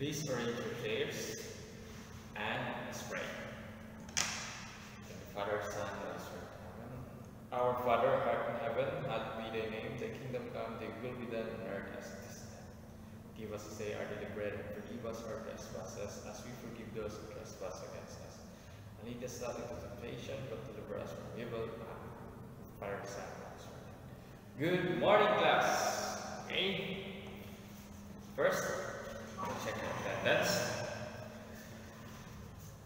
Please arrange your chairs and pray. Father, Son, Spirit. Our Father, who art in heaven, hallowed be thy name. Thy kingdom come, thy will be done on earth as it is in heaven. Give us this day our daily bread, and forgive us our trespasses, as we forgive those who trespass against us. And lead us not into temptation, but deliver us from evil. Amen. Father, Son, and Spirit. Good morning, class. Okay. First, check your attendance.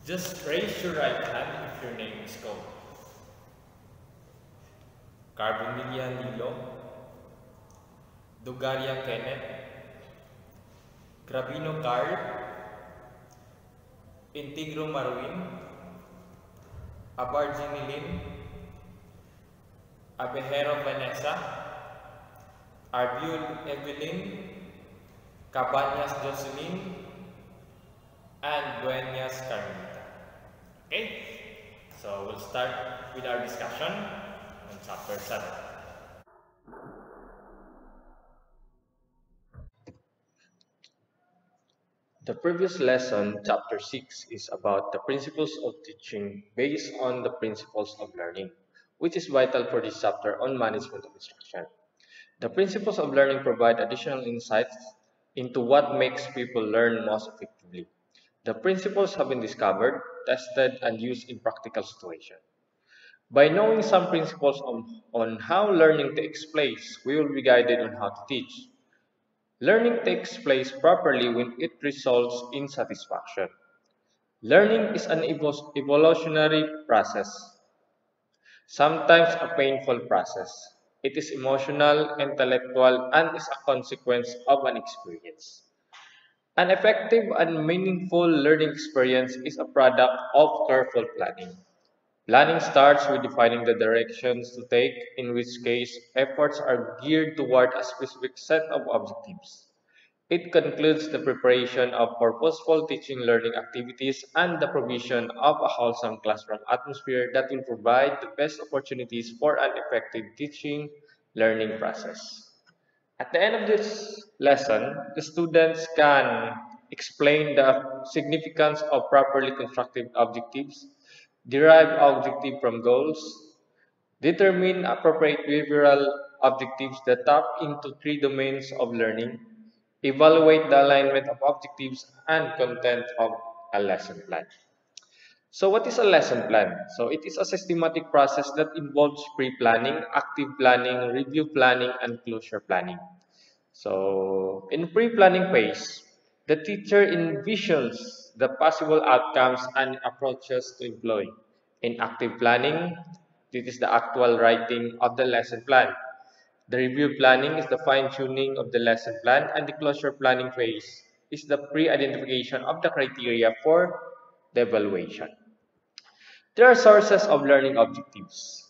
Just raise your right hand if your name is called. Carbonilla Nilo, Dugaria Kenneth, Gravino Carl, Intigro Marwin, Abargini Lin, Abejero Vanessa, Arbiul Evelyn, Cabañas Jocelyn, and Dueñas Carmelita. Okay? So we'll start with our discussion on chapter 7. The previous lesson, chapter 6, is about the principles of teaching based on the principles of learning, which is vital for this chapter on management of instruction. The principles of learning provide additional insights into what makes people learn most effectively. The principles have been discovered, tested, and used in practical situations. By knowing some principles on, on how learning takes place, we will be guided on how to teach. Learning takes place properly when it results in satisfaction. Learning is an evolutionary process, sometimes a painful process. It is emotional, intellectual, and is a consequence of an experience. An effective and meaningful learning experience is a product of careful planning. Planning starts with defining the directions to take, in which case efforts are geared toward a specific set of objectives. It concludes the preparation of purposeful teaching learning activities and the provision of a wholesome classroom atmosphere that will provide the best opportunities for an effective teaching learning process. At the end of this lesson, the students can explain the significance of properly constructed objectives, derive objective from goals, determine appropriate behavioral objectives that tap into three domains of learning, evaluate the alignment of objectives and content of a lesson plan. So what is a lesson plan? So it is a systematic process that involves pre-planning, active planning, review planning, and closure planning. So in pre-planning phase, the teacher envisions the possible outcomes and approaches to employ. In active planning, this is the actual writing of the lesson plan. The review planning is the fine-tuning of the lesson plan and the closure planning phase is the pre-identification of the criteria for the evaluation. There are sources of learning objectives.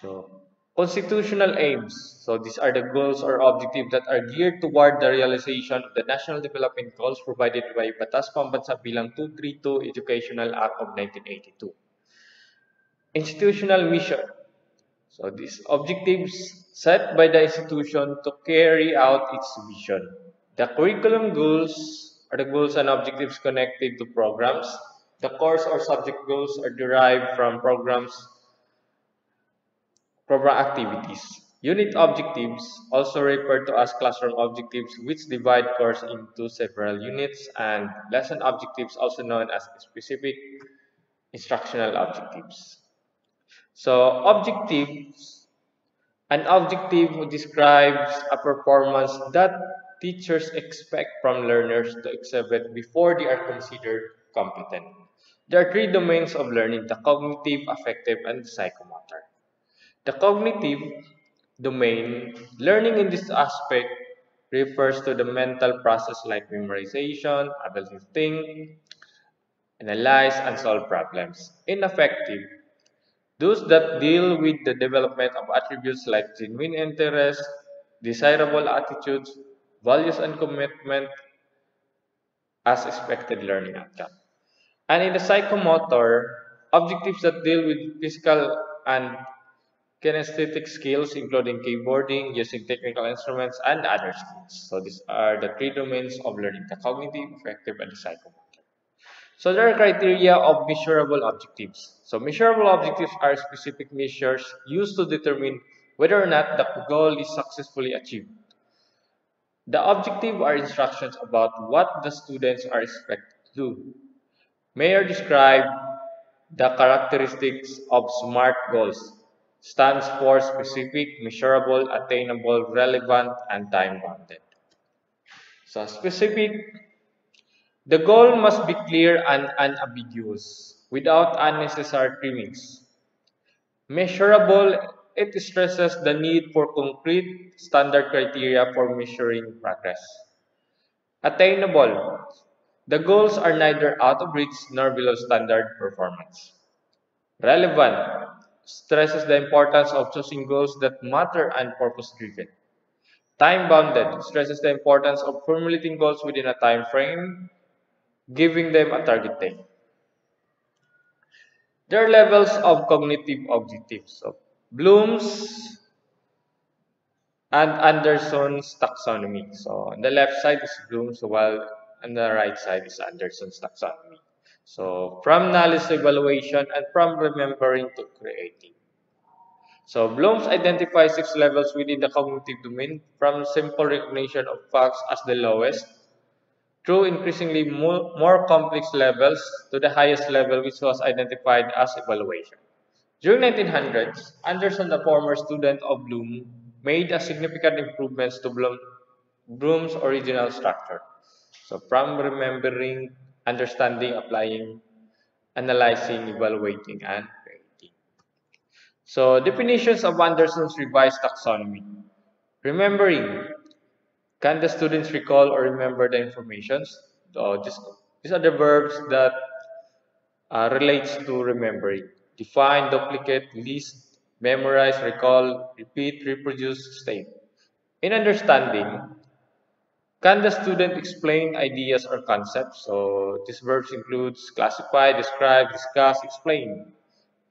So, constitutional aims. So, these are the goals or objectives that are geared toward the realization of the national development goals provided by Batas Pambansa Bilang 232 Educational Act of 1982. Institutional mission. So, these objectives set by the institution to carry out its vision. The curriculum goals are the goals and objectives connected to programs, the course or subject goals are derived from programs, program activities. Unit objectives, also referred to as classroom objectives, which divide course into several units, and lesson objectives, also known as specific instructional objectives. So, objectives, an objective describes a performance that teachers expect from learners to exhibit before they are considered competent. There are three domains of learning, the cognitive, affective, and psychomotor. The cognitive domain, learning in this aspect refers to the mental process like memorization, ability to think, analyze, and solve problems. In affective, those that deal with the development of attributes like genuine interest, desirable attitudes, values, and commitment as expected learning outcome. And in the psychomotor, objectives that deal with physical and kinesthetic skills, including keyboarding, using technical instruments, and other skills. So these are the three domains of learning, the cognitive, affective, and the psychomotor. So there are criteria of measurable objectives. So measurable objectives are specific measures used to determine whether or not the goal is successfully achieved. The objective are instructions about what the students are expected to do. Mayer described the characteristics of SMART goals stands for specific, measurable, attainable, relevant, and time-bounded. So specific, the goal must be clear and unambiguous without unnecessary trimmings. Measurable, it stresses the need for concrete standard criteria for measuring progress. Attainable, the goals are neither out of reach nor below standard performance. Relevant, stresses the importance of choosing goals that matter and purpose-driven. Time-bounded stresses the importance of formulating goals within a time frame, giving them a target date. There are levels of cognitive objectives. So Bloom's and Anderson's taxonomy. So on the left side is Bloom's, while on the right side is Anderson's taxonomy. So from knowledge evaluation and from remembering to creating. So Bloom's identifies six levels within the cognitive domain from simple recognition of facts as the lowest through increasingly more, more complex levels to the highest level which was identified as evaluation. During 1900s, Anderson, the former student of Bloom, made a significant improvements to Bloom, Bloom's original structure. So from remembering understanding, applying, analyzing, evaluating, and creating. So definitions of Anderson's revised taxonomy. Remembering. Can the students recall or remember the information? So this, these are the verbs that uh, relates to remembering. Define, duplicate, list, memorize, recall, repeat, reproduce, state. In understanding, can the student explain ideas or concepts? So these verbs includes classify, describe, discuss, explain.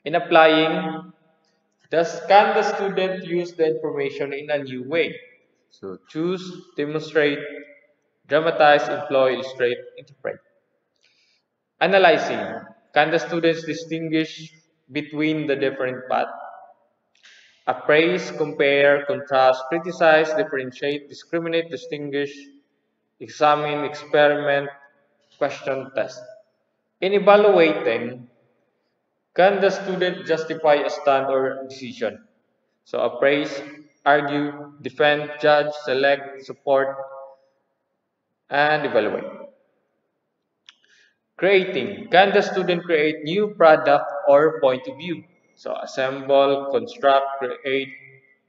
In applying, does can the student use the information in a new way? So choose, demonstrate, dramatize, employ, illustrate, interpret. Analyzing, can the students distinguish between the different paths? Appraise, compare, contrast, criticize, differentiate, discriminate, distinguish, examine, experiment, question, test. In evaluating, can the student justify a stand or decision? So appraise, argue, defend, judge, select, support, and evaluate. Creating. Can the student create new product or point of view? So assemble, construct, create,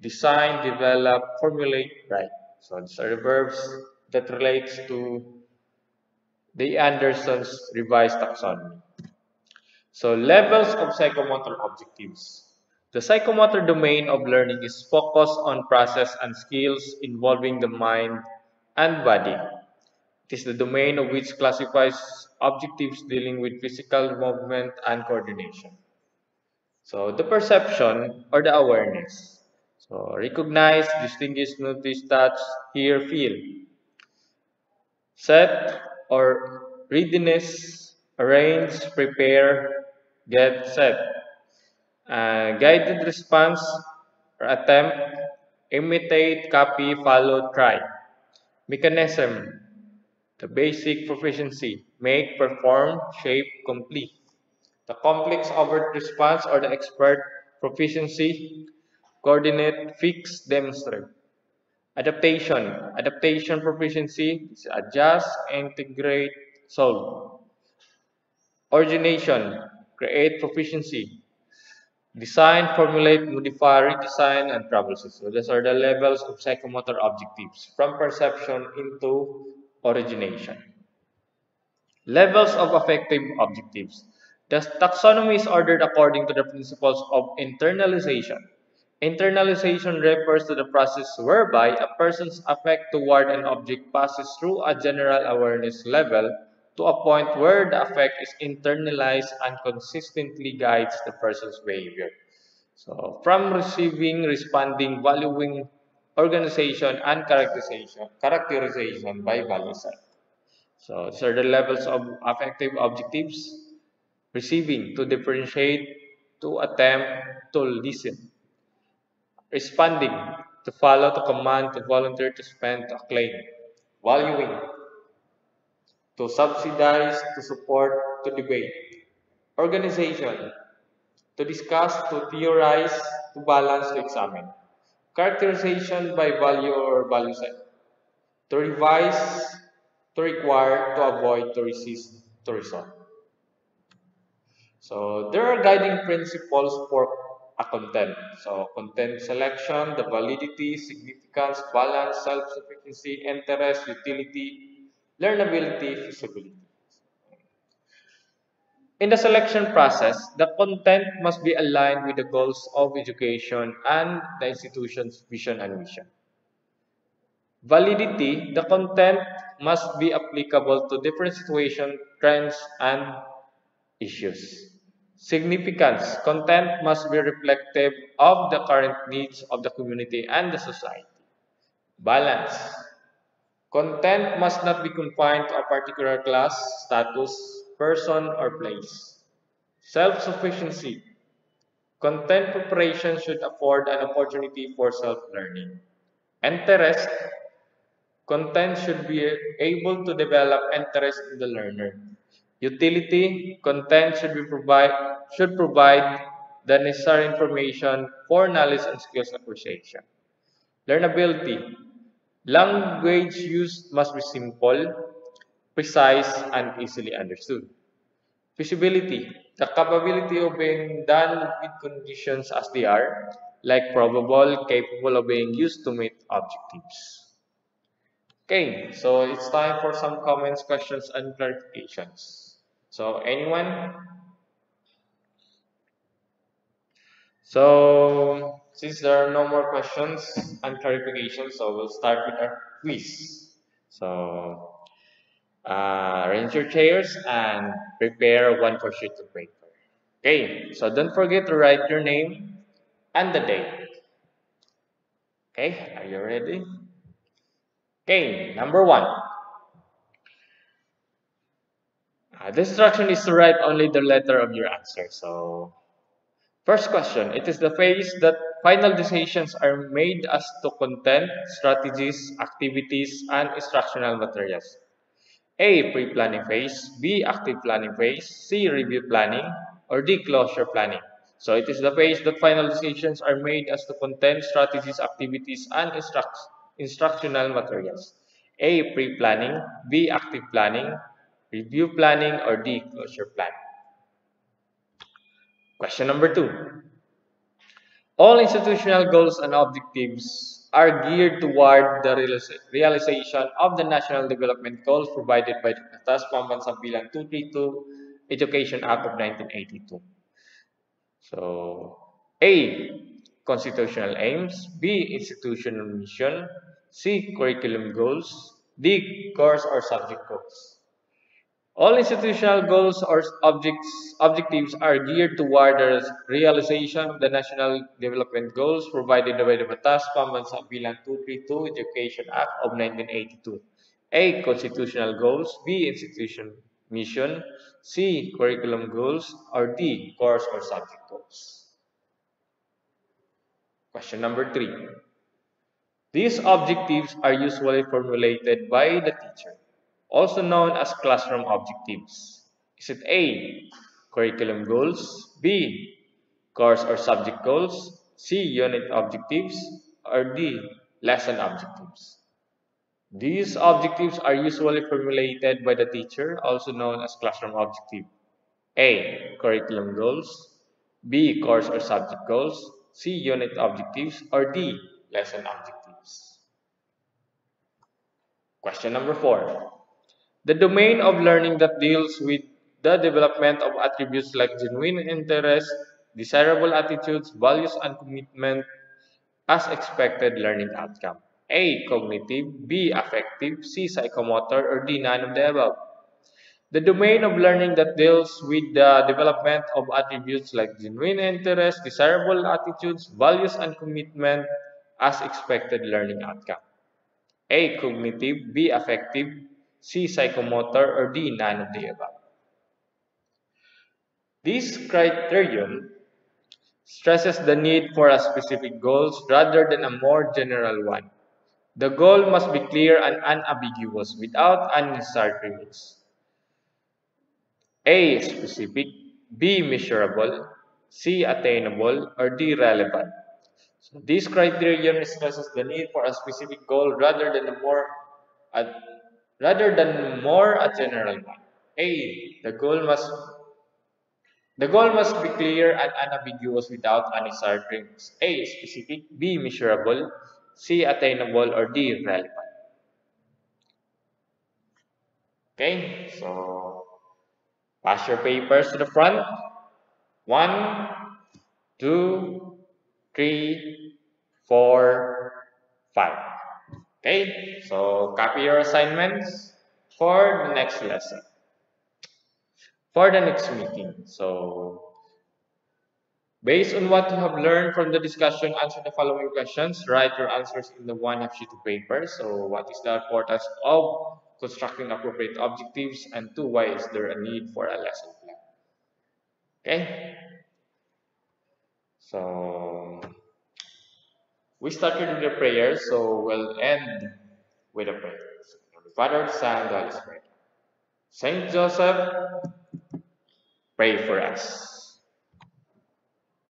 design, develop, formulate, write. So these are the verbs that relates to the Anderson's revised taxonomy. So levels of psychomotor objectives. The psychomotor domain of learning is focused on process and skills involving the mind and body. It is the domain of which classifies objectives dealing with physical movement and coordination. So the perception or the awareness. So recognize, distinguish, notice, touch, hear, feel set or readiness, arrange, prepare, get set. Guided response or attempt, imitate, copy, follow, try. Mechanism, the basic proficiency, make, perform, shape, complete. The complex overt response or the expert proficiency, coordinate, fix, demonstrate. Adaptation. Adaptation proficiency adjust, integrate, solve. Origination. Create proficiency. Design, formulate, modify, redesign, and troubleshoot. So these are the levels of psychomotor objectives from perception into origination. Levels of affective objectives. The taxonomy is ordered according to the principles of internalization, Internalization refers to the process whereby a person's affect toward an object passes through a general awareness level to a point where the affect is internalized and consistently guides the person's behavior. So from receiving, responding, valuing, organization, and characterization, characterization by value set. So the levels of affective objectives. Receiving, to differentiate, to attempt, to listen. Responding, to follow, to command, to volunteer, to spend, to claim. Valuing, to subsidize, to support, to debate. Organization, to discuss, to theorize, to balance, to examine. Characterization by value or value set. To revise, to require, to avoid, to resist, to resolve. So there are guiding principles for a content. So content selection, the validity, significance, balance, self-sufficiency, interest, utility, learnability, feasibility. In the selection process, the content must be aligned with the goals of education and the institution's vision and mission. Validity, the content must be applicable to different situations, trends, and issues. Significance, content must be reflective of the current needs of the community and the society. Balance, content must not be confined to a particular class, status, person, or place. Self-sufficiency. Content preparation should afford an opportunity for self-learning. Interest. Content should be able to develop interest in the learner. Utility. Content should be provide should provide the necessary information for knowledge and skills acquisition. Learnability. Language use must be simple, precise, and easily understood. Feasibility, the capability of being done with conditions as they are, like probable, capable of being used to meet objectives. Okay, so it's time for some comments, questions, and clarifications. So, anyone? So, since there are no more questions and clarifications, so we'll start with our quiz. So, uh, arrange your chairs and prepare one for sheet of paper. Okay, so don't forget to write your name and the date. Okay, are you ready? Okay, number one. Uh, the instruction is to write only the letter of your answer. So, first question. It is the phase that final decisions are made as to content, strategies, activities, and instructional materials. A. Pre-planning phase, B. Active planning phase, C. Review planning, or D. Closure planning. So it is the phase that final decisions are made as to content, strategies, activities, and instruct instructional materials. A. Pre-planning, B. Active planning, Review planning, or D. Closure planning. Question number two. All institutional goals and objectives are geared toward the realization of the national development goals provided by the Batas Pambansang Bilang 232 Education Act of 1982. So, A. Constitutional aims, B. Institutional mission, C. Curriculum goals, D. Course or subject goals. All institutional goals or objects, objectives are geared toward the realization of the national development goals provided by the Batas Pambansang Bilang 232 Education Act of 1982. A. Constitutional goals. B. Institution mission. C. Curriculum goals. Or D. Course or subject goals. Question number three. These objectives are usually formulated by the teacher also known as classroom objectives. Is it A, curriculum goals, B, course or subject goals, C, unit objectives, or D, lesson objectives? These objectives are usually formulated by the teacher, also known as classroom objective. A. Curriculum goals. B. Course or subject goals. C. Unit objectives. Or D. Lesson objectives. Question number 4. The domain of learning that deals with the development of attributes like genuine interest, desirable attitudes, values, and commitment as expected learning outcome. A. Cognitive, B. Affective, C. Psychomotor, or D. None of the above. the domain of learning that deals with the development of attributes like genuine interest, desirable attitudes, values, and commitment as expected learning outcome. A. Cognitive, B. Affective, C. Psychomotor, or D. None of the above. This criterion stresses the need for a specific goals rather than a more general one. The goal must be clear and unambiguous without unnecessary premises. A. Specific, B. Measurable, C. Attainable, or D. Relevant. So this criterion stresses the need for a specific goal rather than a more rather than more a general one. A. The goal must the goal must be clear and unambiguous without unnecessary premises. A. Specific, B. Measurable, C. Attainable, or D. Relevant. Okay, so pass your papers to the front. One, two, three, four, five. Okay, so copy your assignments for the next lesson. For the next meeting. So Based on what you have learned from the discussion, answer the following questions. Write your answers in the one half sheet of paper. So, what is the importance of constructing appropriate objectives? And two, why is there a need for a lesson plan? Okay. So, we started with a prayer, so we'll end with a prayer. Father, Son, God is Saint Joseph, pray for us.